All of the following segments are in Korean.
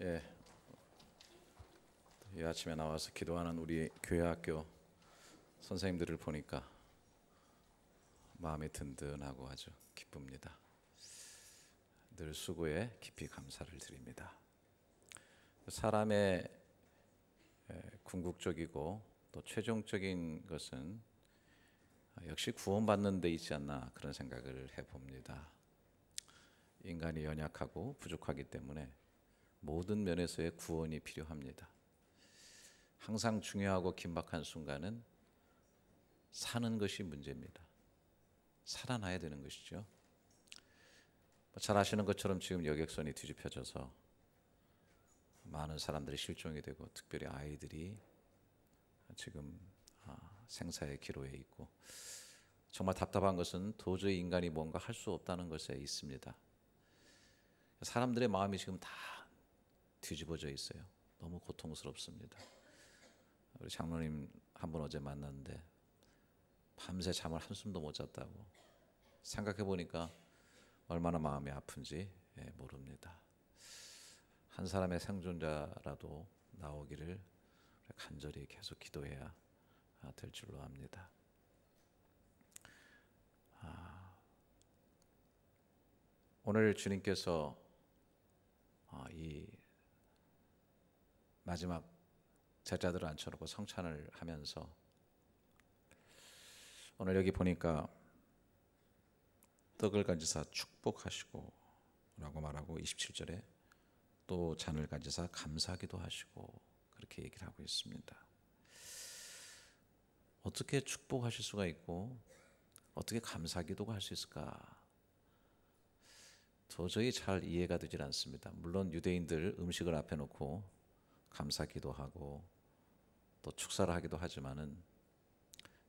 예, 이 아침에 나와서 기도하는 우리 교회 학교 선생님들을 보니까 마음이 든든하고 아주 기쁩니다. 늘 수고에 깊이 감사를 드립니다. 사람의 궁극적이고 또 최종적인 것은 역시 구원받는 데 있지 않나 그런 생각을 해봅니다. 인간이 연약하고 부족하기 때문에 모든 면에서의 구원이 필요합니다. 항상 중요하고 긴박한 순간은 사는 것이 문제입니다. 살아나야 되는 것이죠. 뭐잘 아시는 것처럼 지금 여객선이 뒤집혀져서 많은 사람들이 실종이 되고 특별히 아이들이 지금 아, 생사의 기로에 있고 정말 답답한 것은 도저히 인간이 뭔가 할 수 없다는 것에 있습니다. 사람들의 마음이 지금 다 뒤집어져 있어요. 너무 고통스럽습니다. 우리 장로님 한번 어제 만났는데 밤새 잠을 한숨도 못 잤다고 생각해 보니까 얼마나 마음이 아픈지 예, 모릅니다. 한 사람의 생존자라도 나오기를 간절히 계속 기도해야 될 줄로 압니다. 아, 오늘 주님께서 아, 이 마지막 제자들을 앉혀놓고 성찬을 하면서 오늘 여기 보니까 떡을 가지사 축복하시고 라고 말하고 27절에 또 잔을 가지사 감사기도 하시고 그렇게 얘기를 하고 있습니다. 어떻게 축복하실 수가 있고 어떻게 감사기도가 할 수 있을까? 도저히 잘 이해가 되질 않습니다. 물론 유대인들 음식을 앞에 놓고 감사기도 하고 또 축사를 하기도 하지만은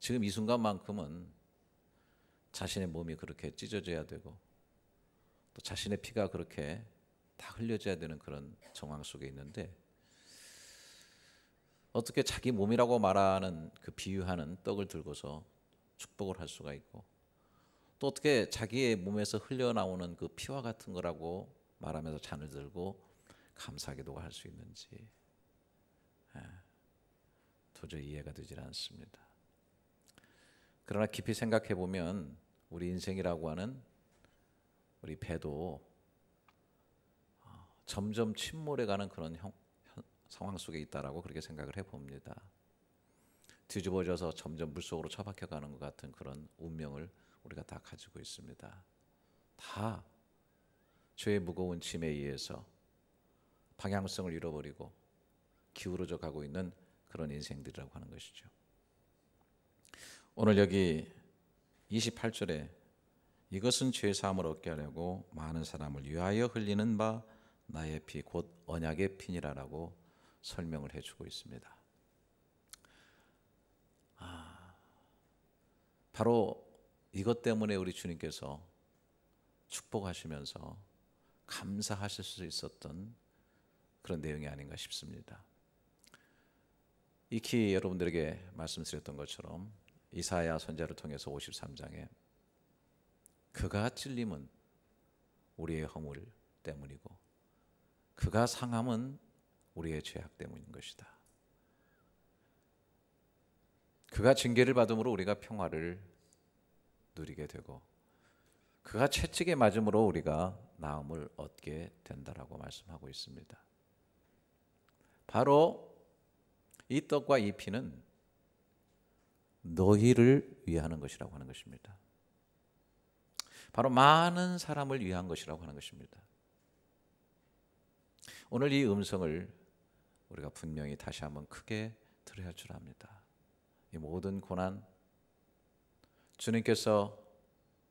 지금 이 순간만큼은 자신의 몸이 그렇게 찢어져야 되고 또 자신의 피가 그렇게 다 흘려져야 되는 그런 정황 속에 있는데 어떻게 자기 몸이라고 말하는 그 비유하는 떡을 들고서 축복을 할 수가 있고 또 어떻게 자기의 몸에서 흘려나오는 그 피와 같은 거라고 말하면서 잔을 들고 감사기도가 할 수 있는지 예, 도저히 이해가 되질 않습니다. 그러나 깊이 생각해 보면 우리 인생이라고 하는 우리 배도 어, 점점 침몰해가는 그런 형, 상황 속에 있다라고 그렇게 생각을 해봅니다. 뒤집어져서 점점 물속으로 처박혀가는 것 같은 그런 운명을 우리가 다 가지고 있습니다. 다 죄의 무거운 짐에 의해서 방향성을 잃어버리고 기울어져 가고 있는 그런 인생들이라고 하는 것이죠. 오늘 여기 28절에 이것은 죄 사함을 얻게 하려고 많은 사람을 위하여 흘리는 바 나의 피 곧 언약의 피니라라고 설명을 해주고 있습니다. 아, 바로 이것 때문에 우리 주님께서 축복하시면서 감사하실 수 있었던 그런 내용이 아닌가 싶습니다. 익히 여러분들에게 말씀드렸던 것처럼 이사야 선자를 통해서 53장에 그가 찔림은 우리의 허물 때문이고 그가 상함은 우리의 죄악 때문인 것이다. 그가 징계를 받음으로 우리가 평화를 누리게 되고 그가 채찍에 맞음으로 우리가 나음을 얻게 된다라고 말씀하고 있습니다. 바로 이 떡과 이 피는 너희를 위하는 것이라고 하는 것입니다. 바로 많은 사람을 위한 것이라고 하는 것입니다. 오늘 이 음성을 우리가 분명히 다시 한번 크게 들어야 줄 압니다. 이 모든 고난, 주님께서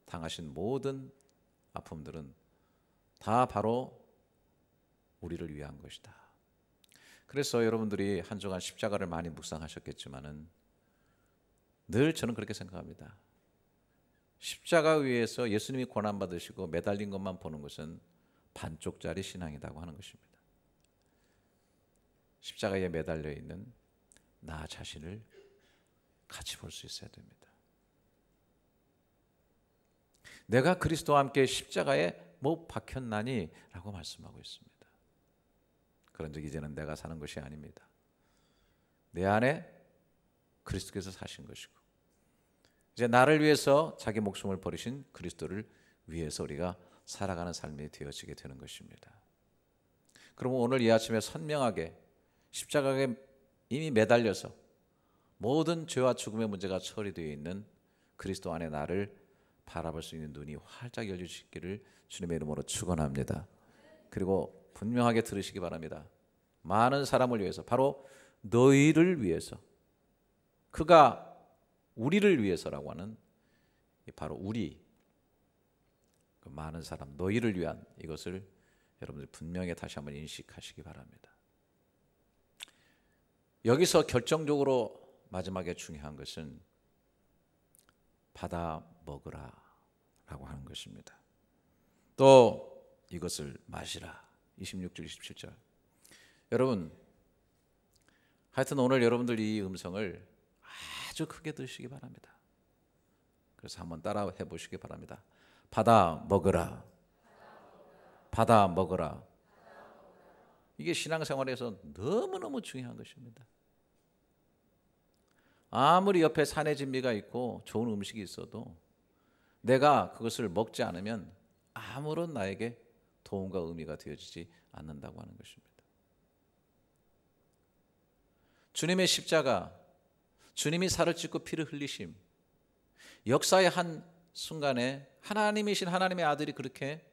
당하신 모든 아픔들은 다 바로 우리를 위한 것이다. 그래서 여러분들이 한 주간 십자가를 많이 묵상하셨겠지만은 늘 저는 그렇게 생각합니다. 십자가 위에서 예수님이 고난 받으시고 매달린 것만 보는 것은 반쪽짜리 신앙이라고 하는 것입니다. 십자가에 매달려 있는 나 자신을 같이 볼 수 있어야 됩니다. 내가 그리스도와 함께 십자가에 못 박혔나니라고 말씀하고 있습니다. 그런 적 이제는 내가 사는 것이 아닙니다. 내 안에 그리스도께서 사신 것이고 이제 나를 위해서 자기 목숨을 버리신 그리스도를 위해서 우리가 살아가는 삶이 되어지게 되는 것입니다. 그러면 오늘 이 아침에 선명하게 십자가에 이미 매달려서 모든 죄와 죽음의 문제가 처리되어 있는 그리스도 안에 나를 바라볼 수 있는 눈이 활짝 열려주시기를 주님의 이름으로 축원합니다. 그리고 분명하게 들으시기 바랍니다. 많은 사람을 위해서 바로 너희를 위해서 그가 우리를 위해서라고 하는 바로 우리 그 많은 사람 너희를 위한 이것을 여러분들 분명히 다시 한번 인식하시기 바랍니다. 여기서 결정적으로 마지막에 중요한 것은 받아 먹으라 라고 하는 것입니다. 또 이것을 마시라. 26절 27절. 여러분 하여튼 오늘 여러분들 이 음성을 아주 크게 들으시기 바랍니다. 그래서 한번 따라 해 보시기 바랍니다. 받아 먹으라. 받아 먹으라. 이게 신앙생활에서 너무너무 중요한 것입니다. 아무리 옆에 산의 진미가 있고 좋은 음식이 있어도 내가 그것을 먹지 않으면 아무런 나에게 도움과 의미가 되어지지 않는다고 하는 것입니다. 주님의 십자가, 주님이 살을 찢고 피를 흘리심, 역사의 한 순간에 하나님이신 하나님의 아들이 그렇게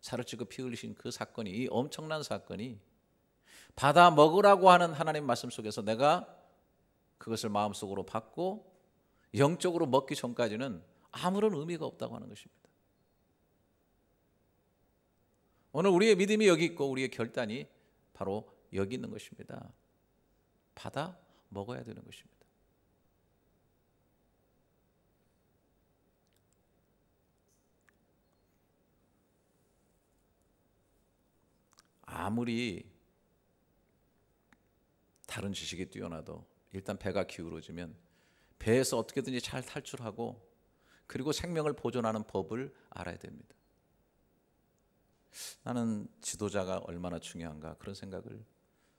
살을 찢고 피 흘리신 그 사건이 이 엄청난 사건이 받아 먹으라고 하는 하나님 말씀 속에서 내가 그것을 마음속으로 받고 영적으로 먹기 전까지는 아무런 의미가 없다고 하는 것입니다. 오늘 우리의 믿음이 여기 있고 우리의 결단이 바로 여기 있는 것입니다. 받아 먹어야 되는 것입니다. 아무리 다른 지식이 뛰어나도 일단 배가 기울어지면 배에서 어떻게든지 잘 탈출하고 그리고 생명을 보존하는 법을 알아야 됩니다. 나는 지도자가 얼마나 중요한가 그런 생각을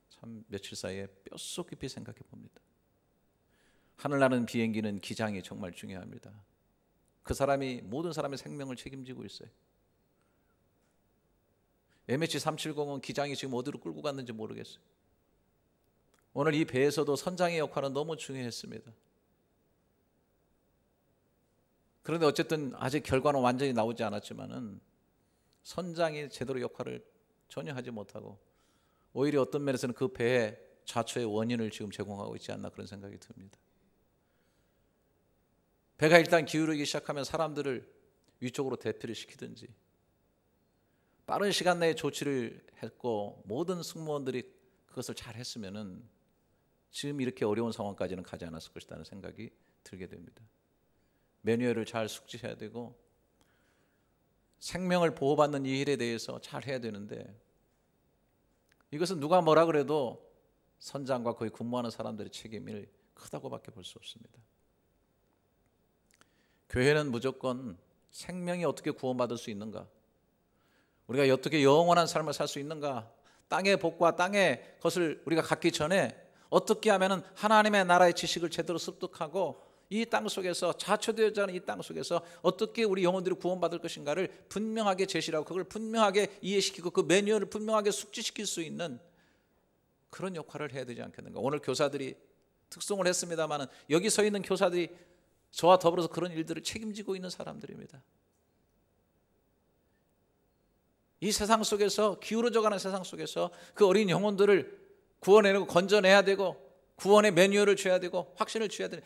참 며칠 사이에 뼛속 깊이 생각해 봅니다. 하늘나는 비행기는 기장이 정말 중요합니다. 그 사람이 모든 사람의 생명을 책임지고 있어요. MH370은 기장이 지금 어디로 끌고 갔는지 모르겠어요. 오늘 이 배에서도 선장의 역할은 너무 중요했습니다. 그런데 어쨌든 아직 결과는 완전히 나오지 않았지만은 선장이 제대로 역할을 전혀 하지 못하고 오히려 어떤 면에서는 그 배의 좌초의 원인을 지금 제공하고 있지 않나 그런 생각이 듭니다. 배가 일단 기울기 시작하면 사람들을 위쪽으로 대피를 시키든지 빠른 시간 내에 조치를 했고 모든 승무원들이 그것을 잘 했으면은 지금 이렇게 어려운 상황까지는 가지 않았을 것이라는 생각이 들게 됩니다. 매뉴얼을 잘 숙지해야 되고 생명을 보호받는 이 일에 대해서 잘 해야 되는데 이것은 누가 뭐라 그래도 선장과 거의 근무하는 사람들의 책임이 크다고밖에 볼 수 없습니다. 교회는 무조건 생명이 어떻게 구원받을 수 있는가? 우리가 어떻게 영원한 삶을 살 수 있는가? 땅의 복과 땅의 것을 우리가 갖기 전에 어떻게 하면 하나님의 나라의 지식을 제대로 습득하고 이 땅 속에서 자초되어져 있는 이땅 속에서 어떻게 우리 영혼들이 구원받을 것인가를 분명하게 제시하고 그걸 분명하게 이해시키고 그 매뉴얼을 분명하게 숙지시킬 수 있는 그런 역할을 해야 되지 않겠는가? 오늘 교사들이 특송을 했습니다만은 여기 서 있는 교사들이 저와 더불어서 그런 일들을 책임지고 있는 사람들입니다. 이 세상 속에서 기울어져가는 세상 속에서 그 어린 영혼들을 구원해내고 건져내야 되고 구원의 매뉴얼을 줘야 되고 확신을 줘야 되는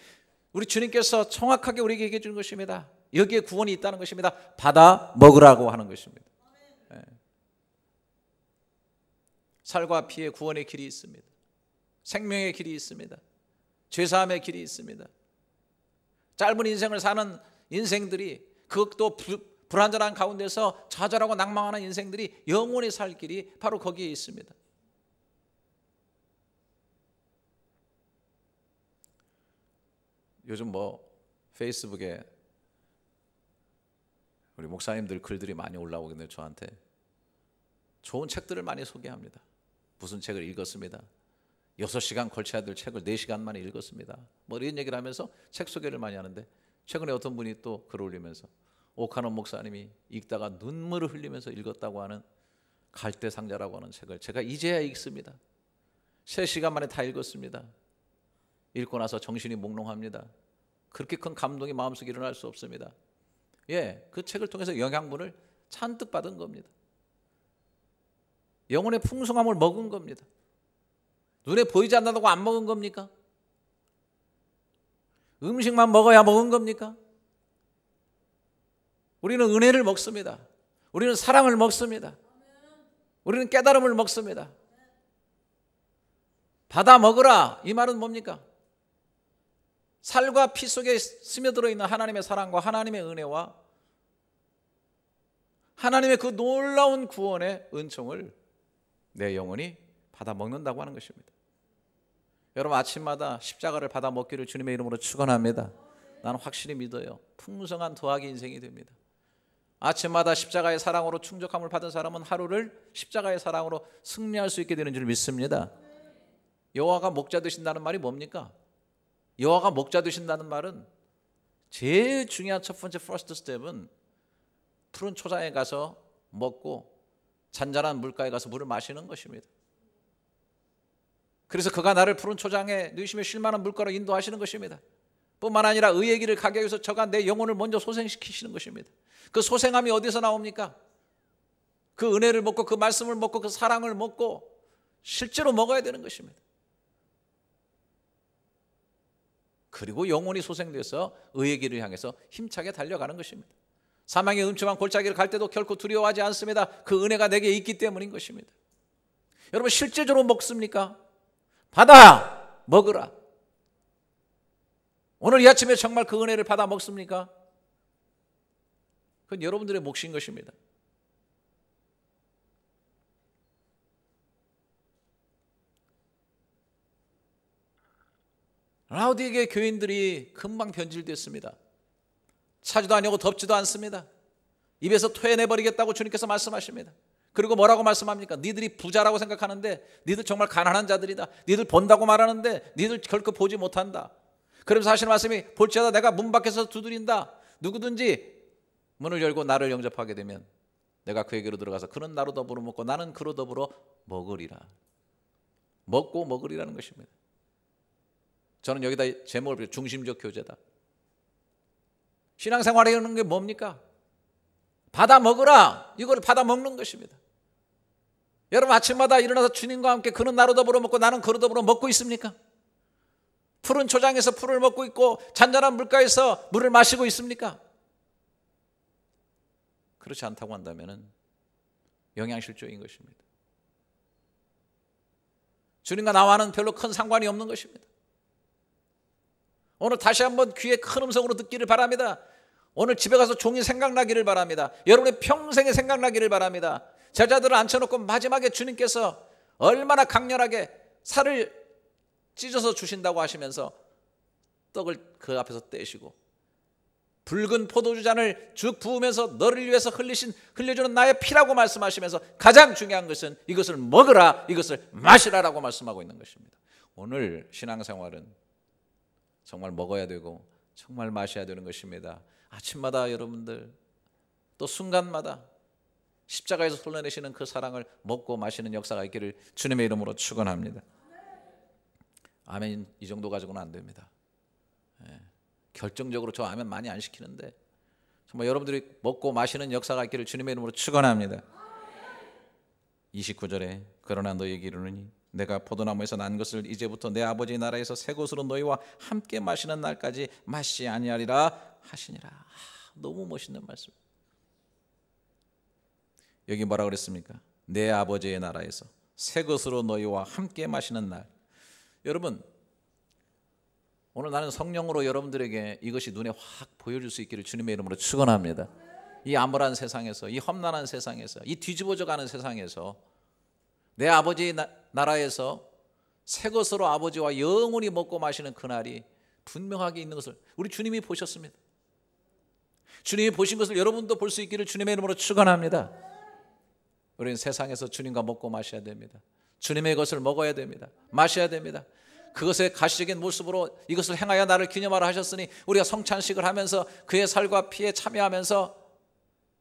우리 주님께서 정확하게 우리에게 얘기해 주는 것입니다. 여기에 구원이 있다는 것입니다. 받아 먹으라고 하는 것입니다. 네. 살과 피의 구원의 길이 있습니다. 생명의 길이 있습니다. 죄사함의 길이 있습니다. 짧은 인생을 사는 인생들이 그것도 불안전한 가운데서 좌절하고 낭망하는 인생들이 영원히 살 길이 바로 거기에 있습니다. 요즘 뭐 페이스북에 우리 목사님들 글들이 많이 올라오겠네요 저한테 좋은 책들을 많이 소개합니다. 무슨 책을 읽었습니다. 6시간 걸쳐야 될 책을 4시간 만에 읽었습니다. 뭐 이런 얘기를 하면서 책 소개를 많이 하는데 최근에 어떤 분이 또 글을 올리면서 오카노 목사님이 읽다가 눈물을 흘리면서 읽었다고 하는 갈대 상자라고 하는 책을 제가 이제야 읽습니다. 3시간 만에 다 읽었습니다. 읽고 나서 정신이 몽롱합니다. 그렇게 큰 감동이 마음속에 일어날 수 없습니다. 예, 그 책을 통해서 영양분을 잔뜩 받은 겁니다. 영혼의 풍성함을 먹은 겁니다. 눈에 보이지 않는다고 안 먹은 겁니까? 음식만 먹어야 먹은 겁니까? 우리는 은혜를 먹습니다. 우리는 사랑을 먹습니다. 우리는 깨달음을 먹습니다. 받아 먹으라. 이 말은 뭡니까? 살과 피 속에 스며들어 있는 하나님의 사랑과 하나님의 은혜와 하나님의 그 놀라운 구원의 은총을 내 영혼이 받아 먹는다고 하는 것입니다. 여러분 아침마다 십자가를 받아 먹기를 주님의 이름으로 축원합니다. 나는 확실히 믿어요. 풍성한 도하기 인생이 됩니다. 아침마다 십자가의 사랑으로 충족함을 받은 사람은 하루를 십자가의 사랑으로 승리할 수 있게 되는 줄 믿습니다. 여호와가 목자 되신다는 말이 뭡니까? 여호와가 목자 되신다는 말은 제일 중요한 첫 번째 first step은 푸른 초장에 가서 먹고 잔잔한 물가에 가서 물을 마시는 것입니다. 그래서 그가 나를 푸른 초장에 누이시며 쉴만한 물가로 인도하시는 것입니다. 뿐만 아니라 의의 길을 가게 위해서 저가 내 영혼을 먼저 소생시키시는 것입니다. 그 소생함이 어디서 나옵니까? 그 은혜를 먹고 그 말씀을 먹고 그 사랑을 먹고 실제로 먹어야 되는 것입니다. 그리고 영혼이 소생돼서 의의 길을 향해서 힘차게 달려가는 것입니다. 사망의 음침한 골짜기를 갈 때도 결코 두려워하지 않습니다. 그 은혜가 내게 있기 때문인 것입니다. 여러분 실제적으로 먹습니까? 받아 먹으라. 오늘 이 아침에 정말 그 은혜를 받아 먹습니까? 그건 여러분들의 몫인 것입니다. 라우디에게 교인들이 금방 변질됐습니다. 차지도 아니고 덥지도 않습니다. 입에서 토해내버리겠다고 주님께서 말씀하십니다. 그리고 뭐라고 말씀합니까? 니들이 부자라고 생각하는데 니들 정말 가난한 자들이다. 니들 본다고 말하는데 니들 결코 보지 못한다. 그러면서 하시는 말씀이 볼지어다 내가 문 밖에서 두드린다. 누구든지 문을 열고 나를 영접하게 되면 내가 그에게로 들어가서 그는 나로 더불어 먹고 나는 그로 더불어 먹으리라. 먹고 먹으리라는 것입니다. 저는 여기다 제목을 중심적 교제다. 신앙생활이라는 게 뭡니까? 받아 먹으라. 이걸 받아 먹는 것입니다. 여러분 아침마다 일어나서 주님과 함께 그는 나로 더불어 먹고 나는 그로 더불어 먹고 있습니까? 푸른 초장에서 풀을 먹고 있고 잔잔한 물가에서 물을 마시고 있습니까? 그렇지 않다고 한다면 영양실조인 것입니다. 주님과 나와는 별로 큰 상관이 없는 것입니다. 오늘 다시 한번 귀에 큰 음성으로 듣기를 바랍니다. 오늘 집에 가서 종이 생각나기를 바랍니다. 여러분의 평생에 생각나기를 바랍니다. 제자들을 앉혀놓고 마지막에 주님께서 얼마나 강렬하게 살을 찢어서 주신다고 하시면서 떡을 그 앞에서 떼시고 붉은 포도주 잔을 쭉 부으면서 너를 위해서 흘리신 흘려주는 나의 피라고 말씀하시면서 가장 중요한 것은 이것을 먹으라 이것을 마시라라고 말씀하고 있는 것입니다. 오늘 신앙생활은 정말 먹어야 되고 정말 마셔야 되는 것입니다. 아침마다 여러분들 또 순간마다 십자가에서 흘러내시는 그 사랑을 먹고 마시는 역사가 있기를 주님의 이름으로 축원합니다. 아멘 이 정도 가지고는 안 됩니다. 예. 결정적으로 저 아멘 많이 안 시키는데 정말 여러분들이 먹고 마시는 역사가 있기를 주님의 이름으로 축원합니다. 29절에 그러나 너에게 이르노니 내가 포도나무에서 난 것을 이제부터 내 아버지 나라에서 새 것으로 너희와 함께 마시는 날까지 마시 아니하리라 하시니라. 아, 너무 멋있는 말씀. 여기 뭐라 그랬습니까? 내 아버지의 나라에서 새 것으로 너희와 함께 마시는 날. 여러분 오늘 나는 성령으로 여러분들에게 이것이 눈에 확 보여줄 수 있기를 주님의 이름으로 축원합니다. 이 암울한 세상에서 이 험난한 세상에서 이 뒤집어져가는 세상에서 내 아버지 나 라에서 새 것으로 아버지와 영원히 먹고 마시는 그날이 분명하게 있는 것을 우리 주님이 보셨습니다. 주님이 보신 것을 여러분도 볼 수 있기를 주님의 이름으로 축원합니다. 우리는 세상에서 주님과 먹고 마셔야 됩니다. 주님의 것을 먹어야 됩니다. 마셔야 됩니다. 그것의 가시적인 모습으로 이것을 행하여 나를 기념하라 하셨으니 우리가 성찬식을 하면서 그의 살과 피에 참여하면서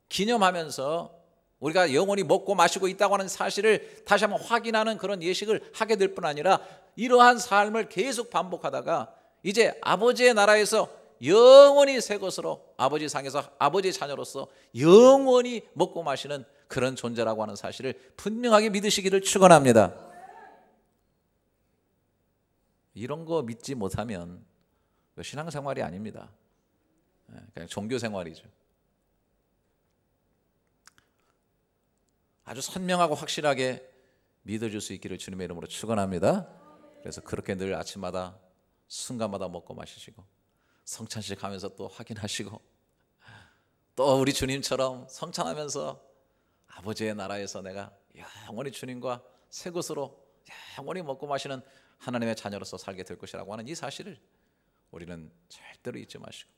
기념하면서 우리가 영원히 먹고 마시고 있다고 하는 사실을 다시 한번 확인하는 그런 예식을 하게 될 뿐 아니라 이러한 삶을 계속 반복하다가 이제 아버지의 나라에서 영원히 새 것으로 아버지 상에서 아버지 자녀로서 영원히 먹고 마시는 그런 존재라고 하는 사실을 분명하게 믿으시기를 축원합니다. 이런 거 믿지 못하면 신앙생활이 아닙니다. 예, 그냥 종교 생활이죠. 아주 선명하고 확실하게 믿어줄 수 있기를 주님의 이름으로 축원합니다. 그래서 그렇게 늘 아침마다 순간마다 먹고 마시시고 성찬식 하면서 또 확인하시고 또 우리 주님처럼 성찬하면서 아버지의 나라에서 내가 영원히 주님과 새 것으로 영원히 먹고 마시는 하나님의 자녀로서 살게 될 것이라고 하는 이 사실을 우리는 절대로 잊지 마시고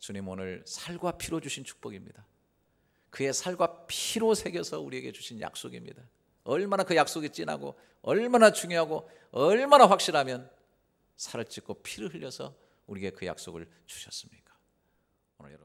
주님 오늘 살과 피로 주신 축복입니다. 그의 살과 피로 새겨서 우리에게 주신 약속입니다. 얼마나 그 약속이 진하고 얼마나 중요하고 얼마나 확실하면 살을 찢고 피를 흘려서 우리에게 그 약속을 주셨습니까? 오늘 여러분